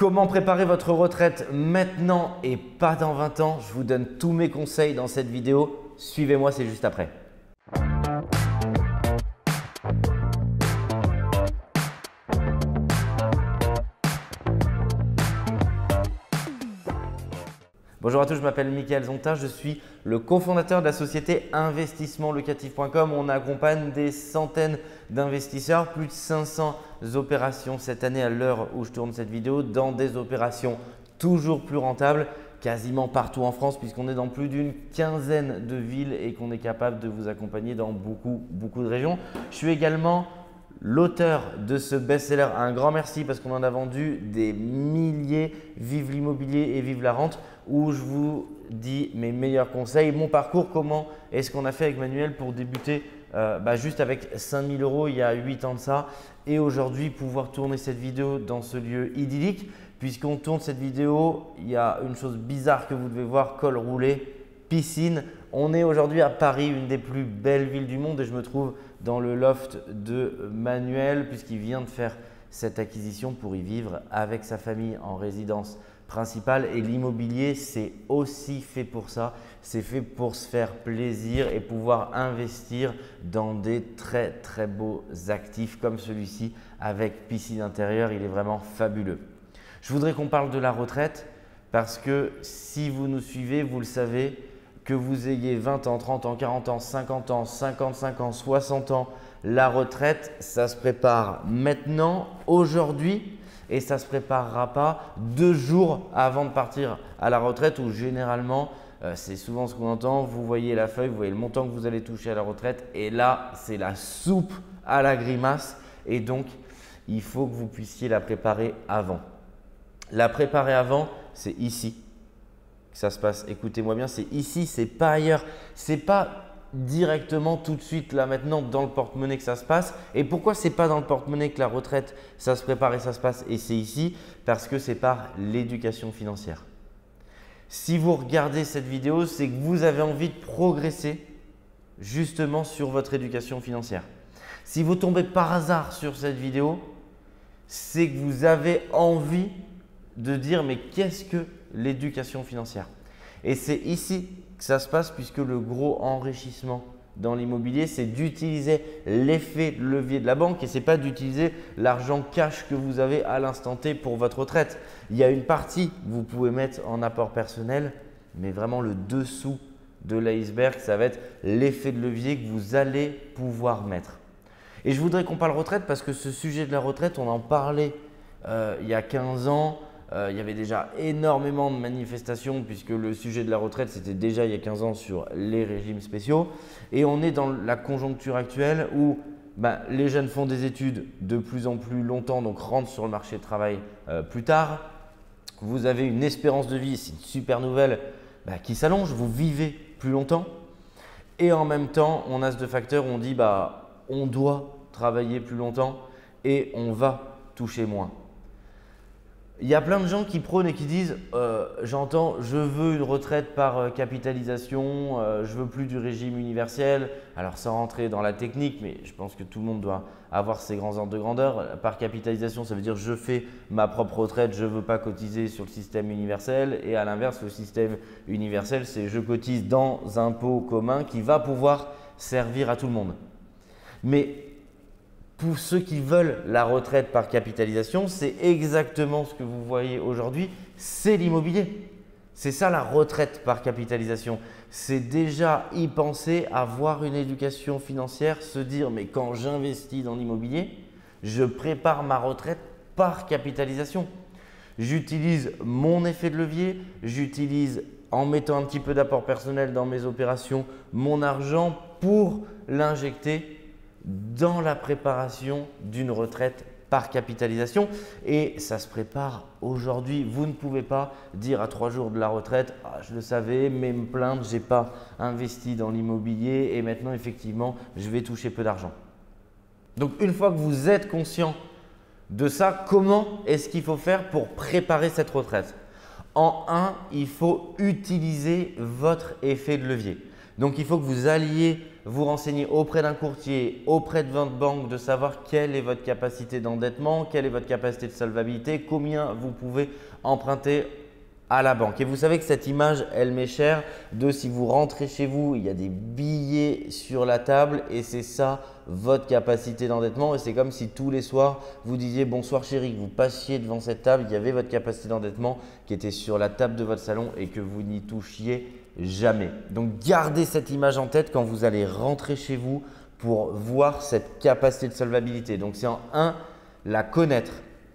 Comment préparer votre retraite maintenant et pas dans 20 ans? Je vous donne tous mes conseils dans cette vidéo. Suivez-moi, c'est juste après. Bonjour à tous, je m'appelle Mickaël Zonta, je suis le cofondateur de la société investissementlocatif.com. On accompagne des centaines d'investisseurs, plus de 500 opérations cette année à l'heure où je tourne cette vidéo, dans des opérations toujours plus rentables, quasiment partout en France, puisqu'on est dans plus d'une quinzaine de villes et qu'on est capable de vous accompagner dans beaucoup, beaucoup de régions. Je suis également l'auteur de ce best-seller. Un grand merci parce qu'on en a vendu des milliers. Vive l'immobilier et vive la rente où je vous dis mes meilleurs conseils, mon parcours, comment est-ce qu'on a fait avec Manuel pour débuter euh, bah, juste avec 5000 euros il y a 8 ans de ça et aujourd'hui pouvoir tourner cette vidéo dans ce lieu idyllique? Puisqu'on tourne cette vidéo, il y a une chose bizarre que vous devez voir, col roulé, piscine. On est aujourd'hui à Paris, une des plus belles villes du monde et je me trouve dans le loft de Manuel puisqu'il vient de faire cette acquisition pour y vivre avec sa famille en résidence principal et l'immobilier, c'est aussi fait pour ça. C'est fait pour se faire plaisir et pouvoir investir dans des très très beaux actifs comme celui-ci avec piscine intérieure. Il est vraiment fabuleux. Je voudrais qu'on parle de la retraite parce que si vous nous suivez, vous le savez, que vous ayez 20 ans, 30 ans, 40 ans, 50 ans, 55 ans, 60 ans, la retraite, ça se prépare maintenant, aujourd'hui et ça ne se préparera pas deux jours avant de partir à la retraite où généralement, euh, c'est souvent ce qu'on entend, vous voyez la feuille, vous voyez le montant que vous allez toucher à la retraite et là, c'est la soupe à la grimace et donc, il faut que vous puissiez la préparer avant. La préparer avant, c'est ici que ça se passe. Écoutez-moi bien, c'est ici, c'est pas ailleurs. C'est pas directement tout de suite là maintenant dans le porte-monnaie que ça se passe. Et pourquoi c'est pas dans le porte-monnaie que la retraite ça se prépare et ça se passe et c'est ici? Parce que c'est par l'éducation financière. Si vous regardez cette vidéo, c'est que vous avez envie de progresser justement sur votre éducation financière. Si vous tombez par hasard sur cette vidéo, c'est que vous avez envie de dire mais qu'est-ce que l'éducation financière? Et c'est ici ça se passe puisque le gros enrichissement dans l'immobilier, c'est d'utiliser l'effet de levier de la banque et ce n'est pas d'utiliser l'argent cash que vous avez à l'instant T pour votre retraite. Il y a une partie que vous pouvez mettre en apport personnel, mais vraiment le dessous de l'iceberg, ça va être l'effet de levier que vous allez pouvoir mettre. Et je voudrais qu'on parle retraite parce que ce sujet de la retraite, on en parlait euh, il y a 15 ans, euh, il y avait déjà énormément de manifestations puisque le sujet de la retraite, c'était déjà il y a 15 ans sur les régimes spéciaux. Et on est dans la conjoncture actuelle où bah, les jeunes font des études de plus en plus longtemps, donc rentrent sur le marché du travail euh, plus tard. Vous avez une espérance de vie, c'est une super nouvelle, bah, qui s'allonge, vous vivez plus longtemps. Et en même temps, on a ce deux facteurs, on dit bah, on doit travailler plus longtemps et on va toucher moins. Il y a plein de gens qui prônent et qui disent euh, J'entends, je veux une retraite par euh, capitalisation, euh, je veux plus du régime universel. Alors, sans rentrer dans la technique, mais je pense que tout le monde doit avoir ses grands ordres de grandeur. Par capitalisation, ça veut dire je fais ma propre retraite, je ne veux pas cotiser sur le système universel. Et à l'inverse, le système universel, c'est je cotise dans un pot commun qui va pouvoir servir à tout le monde. Mais pour ceux qui veulent la retraite par capitalisation, c'est exactement ce que vous voyez aujourd'hui, c'est l'immobilier. C'est ça la retraite par capitalisation. C'est déjà y penser, avoir une éducation financière, se dire mais quand j'investis dans l'immobilier, je prépare ma retraite par capitalisation. J'utilise mon effet de levier, j'utilise en mettant un petit peu d'apport personnel dans mes opérations mon argent pour l'injecter dans la préparation d'une retraite par capitalisation et ça se prépare aujourd'hui. Vous ne pouvez pas dire à trois jours de la retraite ah, je le savais, mais me plaindre, je n'ai pas investi dans l'immobilier et maintenant effectivement je vais toucher peu d'argent. Donc une fois que vous êtes conscient de ça, comment est-ce qu'il faut faire pour préparer cette retraite? En un, il faut utiliser votre effet de levier. Donc il faut que vous alliez vous renseigner auprès d'un courtier, auprès de votre banque, de savoir quelle est votre capacité d'endettement, quelle est votre capacité de solvabilité, combien vous pouvez emprunter à la banque. Et vous savez que cette image, elle m'est chère de si vous rentrez chez vous, il y a des billets sur la table et c'est ça votre capacité d'endettement. Et c'est comme si tous les soirs, vous disiez bonsoir chérie, vous passiez devant cette table, il y avait votre capacité d'endettement qui était sur la table de votre salon et que vous n'y touchiez jamais. Donc gardez cette image en tête quand vous allez rentrer chez vous pour voir cette capacité de solvabilité. Donc c'est en un, la connaître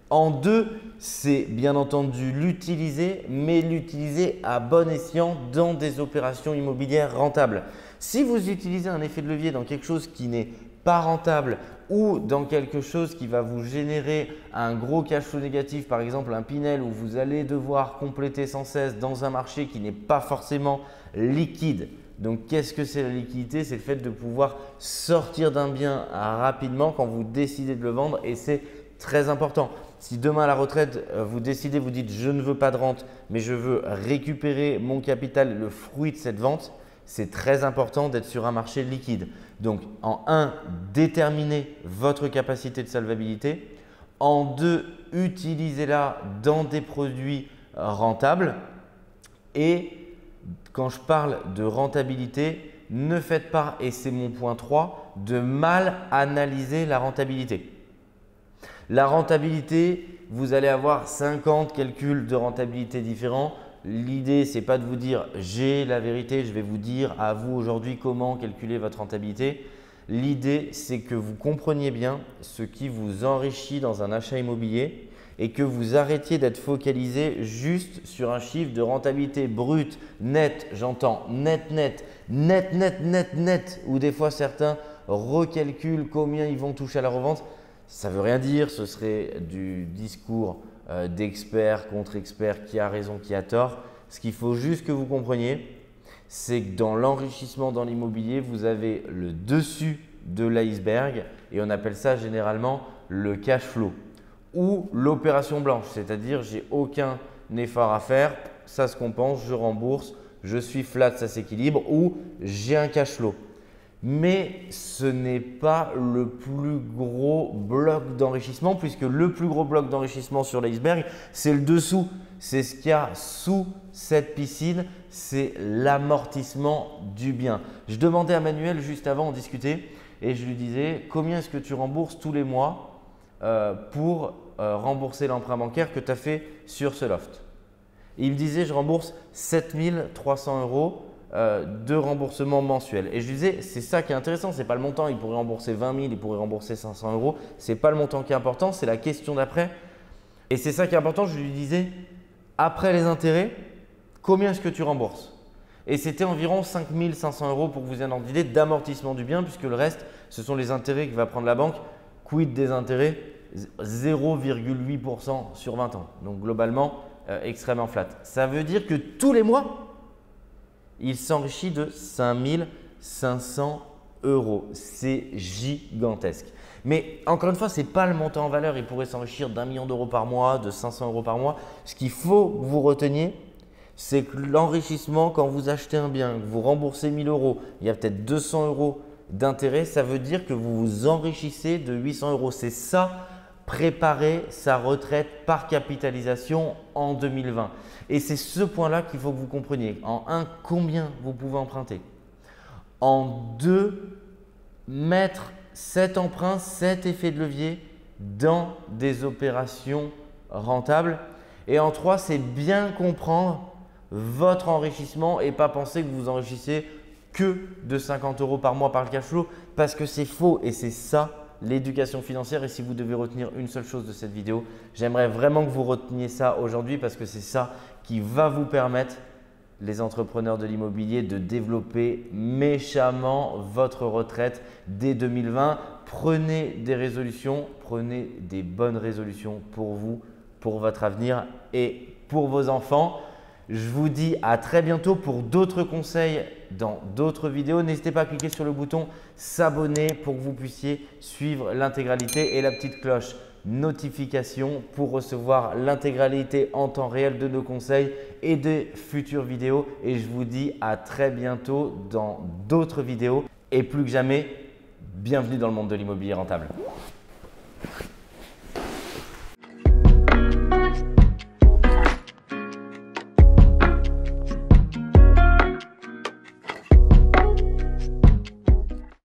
en deux, c'est bien entendu l'utiliser, mais l'utiliser à bon escient dans des opérations immobilières rentables. Si vous utilisez un effet de levier dans quelque chose qui n'est pas rentable ou dans quelque chose qui va vous générer un gros cash flow négatif, par exemple un Pinel où vous allez devoir compléter sans cesse dans un marché qui n'est pas forcément liquide. Donc qu'est-ce que c'est la liquidité? C'est le fait de pouvoir sortir d'un bien rapidement quand vous décidez de le vendre et c'est très important. Si demain à la retraite, euh, vous décidez, vous dites je ne veux pas de rente, mais je veux récupérer mon capital, le fruit de cette vente, c'est très important d'être sur un marché liquide. Donc en un, déterminez votre capacité de solvabilité. En deux, utilisez-la dans des produits rentables. Et quand je parle de rentabilité, ne faites pas, et c'est mon point 3, de mal analyser la rentabilité. La rentabilité, vous allez avoir 50 calculs de rentabilité différents. L'idée, ce n'est pas de vous dire j'ai la vérité, je vais vous dire à vous aujourd'hui comment calculer votre rentabilité. L'idée, c'est que vous compreniez bien ce qui vous enrichit dans un achat immobilier et que vous arrêtiez d'être focalisé juste sur un chiffre de rentabilité brute, net, j'entends net, net, net, net, net, net, ou des fois certains recalculent combien ils vont toucher à la revente. Ça veut rien dire, ce serait du discours euh, d'expert contre expert qui a raison, qui a tort. Ce qu'il faut juste que vous compreniez, c'est que dans l'enrichissement dans l'immobilier, vous avez le dessus de l'iceberg et on appelle ça généralement le cash flow ou l'opération blanche, c'est-à-dire j'ai aucun effort à faire, ça se compense, je rembourse, je suis flat, ça s'équilibre ou j'ai un cash flow mais ce n'est pas le plus gros bloc d'enrichissement puisque le plus gros bloc d'enrichissement sur l'iceberg, c'est le dessous. C'est ce qu'il y a sous cette piscine, c'est l'amortissement du bien. Je demandais à Manuel juste avant, on discutait, et je lui disais combien est-ce que tu rembourses tous les mois euh, pour euh, rembourser l'emprunt bancaire que tu as fait sur ce loft? il me disait je rembourse 7300 euros euh, de remboursement mensuel. Et je lui disais, c'est ça qui est intéressant, ce n'est pas le montant, il pourrait rembourser 20 000, il pourrait rembourser 500 euros, ce n'est pas le montant qui est important, c'est la question d'après. Et c'est ça qui est important, je lui disais, après les intérêts, combien est-ce que tu rembourses? Et c'était environ 5 500 euros pour que vous ayez un d'idée d'amortissement du bien, puisque le reste, ce sont les intérêts que va prendre la banque. Quid des intérêts? 0,8% sur 20 ans. Donc globalement, euh, extrêmement flat. Ça veut dire que tous les mois, il s'enrichit de 5500 euros. C'est gigantesque. Mais encore une fois, ce n'est pas le montant en valeur. Il pourrait s'enrichir d'un million d'euros par mois, de 500 euros par mois. Ce qu'il faut que vous reteniez, c'est que l'enrichissement, quand vous achetez un bien, que vous remboursez 1000 euros, il y a peut-être 200 euros d'intérêt, ça veut dire que vous vous enrichissez de 800 euros. C'est ça préparer sa retraite par capitalisation en 2020. Et c'est ce point-là qu'il faut que vous compreniez. En un, combien vous pouvez emprunter? En deux, mettre cet emprunt, cet effet de levier dans des opérations rentables. Et en trois, c'est bien comprendre votre enrichissement et pas penser que vous enrichissez que de 50 euros par mois par le cash flow parce que c'est faux et c'est ça l'éducation financière. Et si vous devez retenir une seule chose de cette vidéo, j'aimerais vraiment que vous reteniez ça aujourd'hui parce que c'est ça qui va vous permettre, les entrepreneurs de l'immobilier, de développer méchamment votre retraite dès 2020. Prenez des résolutions, prenez des bonnes résolutions pour vous, pour votre avenir et pour vos enfants. Je vous dis à très bientôt pour d'autres conseils dans d'autres vidéos. N'hésitez pas à cliquer sur le bouton s'abonner pour que vous puissiez suivre l'intégralité et la petite cloche notification pour recevoir l'intégralité en temps réel de nos conseils et des futures vidéos. Et je vous dis à très bientôt dans d'autres vidéos. Et plus que jamais, bienvenue dans le monde de l'immobilier rentable.